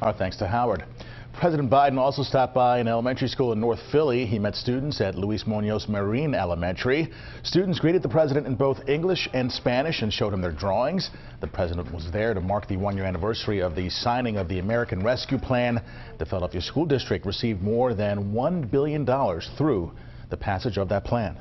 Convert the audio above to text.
Our thanks to Howard. President Biden also stopped by an elementary school in North Philly. He met students at Luis Munoz Marin Elementary. Students greeted the president in both English and Spanish and showed him their drawings. The president was there to mark the one-year anniversary of the signing of the American Rescue Plan. The Philadelphia School District received more than $1 billion through the passage of that plan.